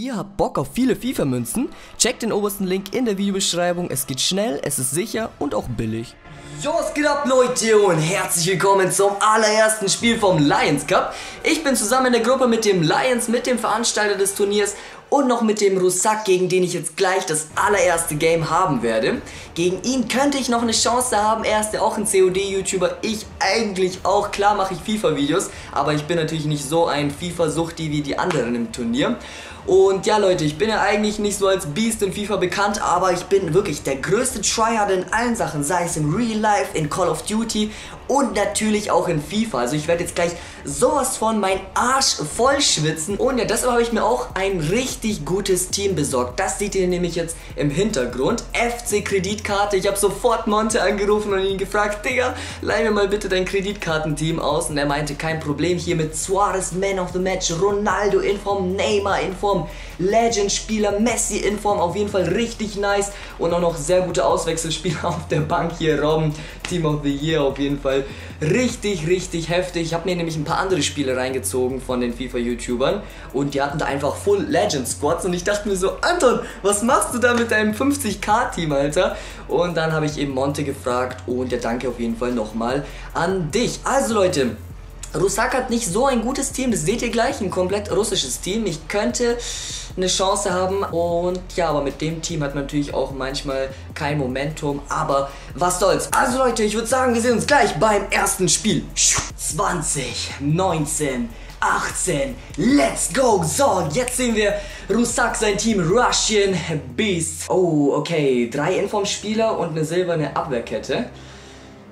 Ihr habt Bock auf viele FIFA-Münzen? Checkt den obersten Link in der Videobeschreibung. Es geht schnell, es ist sicher und auch billig. Jo, was geht ab Leute und herzlich willkommen zum allerersten Spiel vom Lions Cup. Ich bin zusammen in der Gruppe mit dem Lions, mit dem Veranstalter des Turniers und noch mit dem Russak, gegen den ich jetzt gleich das allererste Game haben werde. Gegen ihn könnte ich noch eine Chance haben, er ist ja auch ein COD-YouTuber, ich eigentlich auch. Klar mache ich FIFA-Videos, aber ich bin natürlich nicht so ein FIFA-Suchti wie die anderen im Turnier. Und ja Leute, ich bin ja eigentlich nicht so als Beast in FIFA bekannt, aber ich bin wirklich der größte Tryhard in allen Sachen, sei es in Real Life, in Call of Duty und natürlich auch in FIFA. Also ich werde jetzt gleich sowas von mein Arsch voll schwitzen. Und ja, deshalb habe ich mir auch ein richtig gutes Team besorgt. Das seht ihr nämlich jetzt im Hintergrund. FC Kreditkarte. Ich habe sofort Monte angerufen und ihn gefragt, Digga, leih mir mal bitte dein Kreditkartenteam aus. Und er meinte, kein Problem, hier mit Suarez Man of the Match, Ronaldo in Form, Neymar in Form, Legend-Spieler, Messi in Form, auf jeden Fall richtig nice. Und auch noch sehr gute Auswechselspieler auf der Bank hier, Robben, Team of the Year auf jeden Fall richtig, richtig heftig. Ich habe mir nämlich ein paar andere Spiele reingezogen von den FIFA-YouTubern und die hatten da einfach Full Legend Squads und ich dachte mir so, Anton, was machst du da mit deinem 50k-Team, Alter? Und dann habe ich eben Monte gefragt und ja, danke auf jeden Fall nochmal an dich. Also Leute, Rusak hat nicht so ein gutes Team, das seht ihr gleich, ein komplett russisches Team. Ich könnte eine Chance haben und ja, aber mit dem Team hat man natürlich auch manchmal kein Momentum, aber was soll's. Also Leute, ich würde sagen, wir sehen uns gleich beim ersten Spiel. 20, 19, 18, let's go! So, jetzt sehen wir Rusak, sein Team Russian Beast. Oh, okay, drei Informspieler und eine silberne Abwehrkette.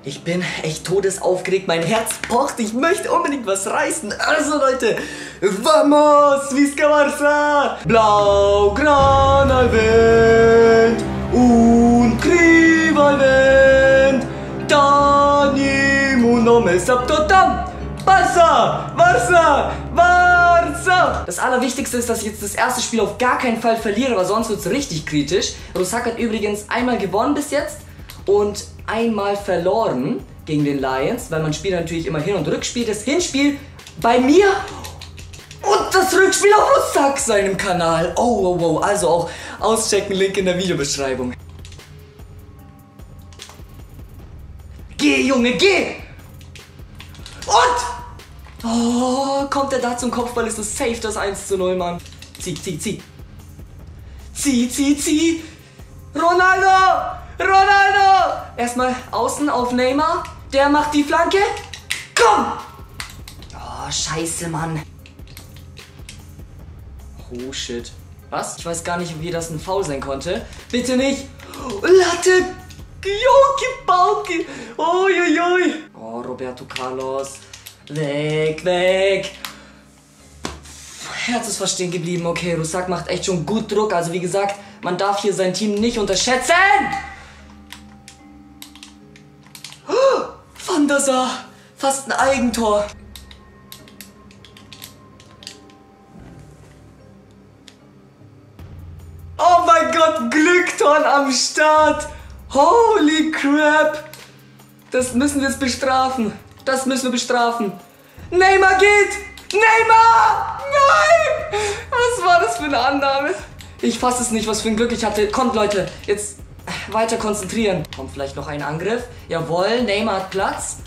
Ich bin echt todesaufgeregt, mein Herz pocht, ich möchte unbedingt was reißen. Also Leute, vamos, Visca Barça! Blaugrana Wind und Krival Wind, Dani Nome Sabtotam, Barça, Barça, Barça! Das Allerwichtigste ist, dass ich jetzt das erste Spiel auf gar keinen Fall verliere, weil sonst wird es richtig kritisch. Rosak hat übrigens einmal gewonnen bis jetzt und einmal verloren gegen den Lions, weil man spielt natürlich immer Hin- und Rückspiel. Das Hinspiel bei mir und das Rückspiel auf Rusak seinem Kanal. Oh, oh, oh. Also auch auschecken, Link in der Videobeschreibung. Geh, Junge, geh! Und! Oh, kommt er da zum Kopfball, ist es safe das 1 zu 0, Mann. Zieh, zieh, zieh. Zieh, zieh, zieh. Ronaldo! Ronaldo! Erstmal außen auf Neymar. Der macht die Flanke. Komm! Oh, scheiße, Mann. Oh, shit. Was? Ich weiß gar nicht, wie das ein Foul sein konnte. Bitte nicht. Latte. Joki Pauki. Uiuiui. Oh, Roberto Carlos. Weg, weg. Herz ist fast stehen geblieben. Okay, Rusak macht echt schon gut Druck. Also wie gesagt, man darf hier sein Team nicht unterschätzen. Van der Sar. Fast ein Eigentor. Oh mein Gott, Glückton am Start. Holy crap. Das müssen wir jetzt bestrafen. Das müssen wir bestrafen. Neymar geht. Neymar! Nein! Was war das für eine Annahme? Ich fasse es nicht, was für ein Glück ich hatte. Kommt, Leute, jetzt weiter konzentrieren. Kommt vielleicht noch ein Angriff. Jawohl, Neymar hat Platz.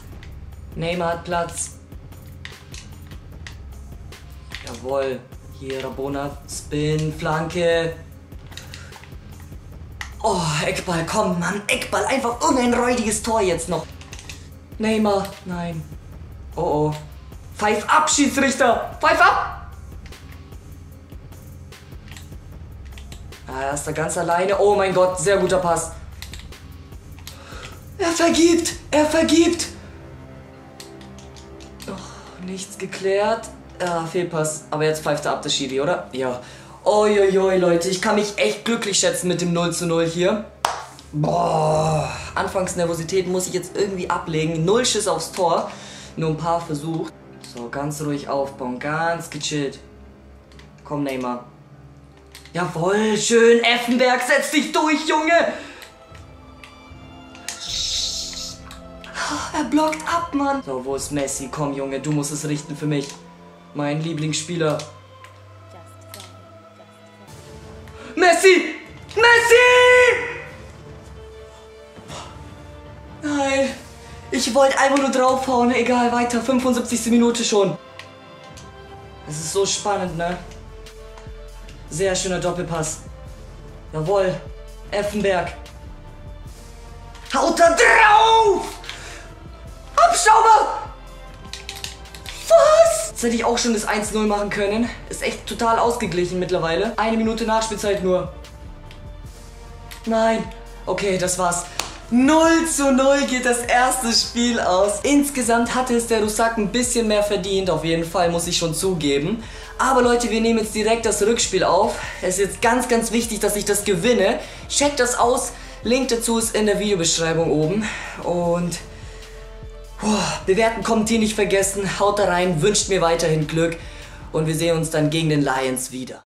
Neymar hat Platz. Jawohl. Hier, Rabona. Spin, Flanke. Oh, Eckball, komm, Mann. Eckball, einfach irgendein räudiges Tor jetzt noch. Neymar, nein. Oh, oh. Pfeif ab, Schiedsrichter. Pfeif ab. Ah, er ist da ganz alleine. Oh mein Gott, sehr guter Pass. Er vergibt. Er vergibt. Oh, nichts geklärt. Ah, Fehlpass. Aber jetzt pfeift er ab, der Schiri, oder? Ja. Uiuiui, Leute. Ich kann mich echt glücklich schätzen mit dem 0 zu 0 hier. Boah. Anfangsnervosität muss ich jetzt irgendwie ablegen. Null Schiss aufs Tor. Nur ein paar versucht. So, ganz ruhig aufbauen. Ganz gechillt. Komm, Neymar. Jawohl, schön. Effenberg, setz dich durch, Junge. Er blockt ab, Mann. So, wo ist Messi? Komm, Junge, du musst es richten für mich. Mein Lieblingsspieler. Messi! Messi! Nein. Ich wollte einfach nur draufhauen. Egal, weiter. 75. Minute schon. Es ist so spannend, ne? Sehr schöner Doppelpass. Jawohl. Effenberg. Haut da drauf! Abschauber! Was? Jetzt hätte ich auch schon das 1-0 machen können. Ist echt total ausgeglichen mittlerweile. Eine Minute Nachspielzeit nur. Nein. Okay, das war's. 0 zu 0 geht das erste Spiel aus. Insgesamt hatte es der Rusak ein bisschen mehr verdient, auf jeden Fall, muss ich schon zugeben. Aber Leute, wir nehmen jetzt direkt das Rückspiel auf. Es ist jetzt ganz, ganz wichtig, dass ich das gewinne. Checkt das aus. Link dazu ist in der Videobeschreibung oben. Und bewerten, kommentieren nicht vergessen. Haut da rein, wünscht mir weiterhin Glück. Und wir sehen uns dann gegen den Lions wieder.